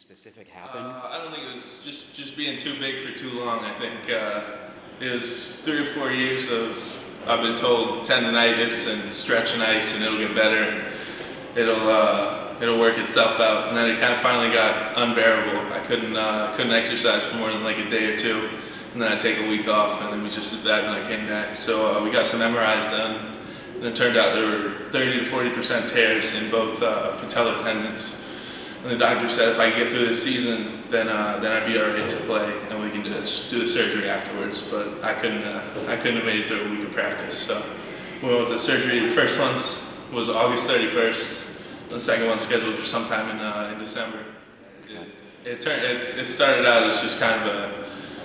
specific happen? Uh, I don't think it was just just being too big for too long. I think uh, it was three or four years of I've been told tendonitis and stretch and ice, and it'll get better, and it'll uh, it'll work itself out. And then it kind of finally got unbearable. I couldn't uh, couldn't exercise for more than like a day or two, and then I take a week off, and then we just did that, and I came back. So uh, we got some MRIs done. And it turned out there were 30 to 40 percent tears in both uh, patellar tendons. And the doctor said if I could get through this season, then uh, then I'd be alright to play, and we can do, do the surgery afterwards. But I couldn't uh, I couldn't have made it through a week of practice. So we went with the surgery. The first one was August 31st. The second one scheduled for sometime in uh, in December. It, it turned it's, it started out as just kind of a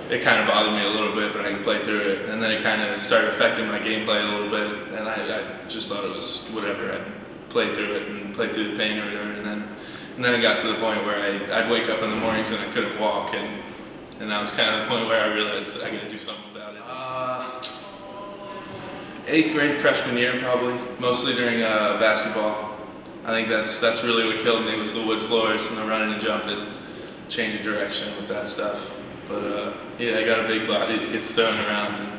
it kind of bothered me a little bit, but I could play through it. And then it kind of started affecting my gameplay a little bit, and I, I just thought it was whatever. I played through it and played through the pain or whatever, and then and then it got to the point where I, I'd wake up in the mornings and I couldn't walk, and and that was kind of the point where I realized I got to do something about it. Uh, eighth grade freshman year, probably, mostly during uh, basketball. I think that's that's really what killed me was the wood floors and the running and jumping, change of direction with that stuff. But uh, yeah, I got a big body, it gets thrown around, and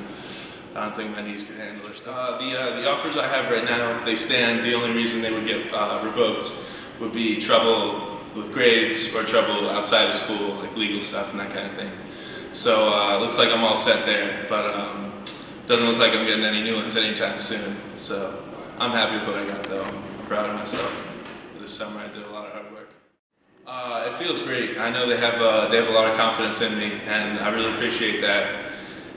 I don't think my knees could handle it. Uh, the uh, the offers I have right now, they stand. The only reason they would get uh, revoked would be trouble with grades or trouble outside of school, like legal stuff and that kind of thing. So uh, looks like I'm all set there, but um, doesn't look like I'm getting any new ones anytime soon. So I'm happy with what I got though. I'm proud of myself. This summer I did a lot of hard work. Uh, it feels great. I know they have uh, they have a lot of confidence in me, and I really appreciate that.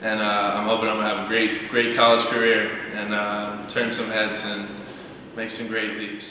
And uh, I'm hoping I'm gonna have a great great college career and uh, turn some heads and make some great leaps.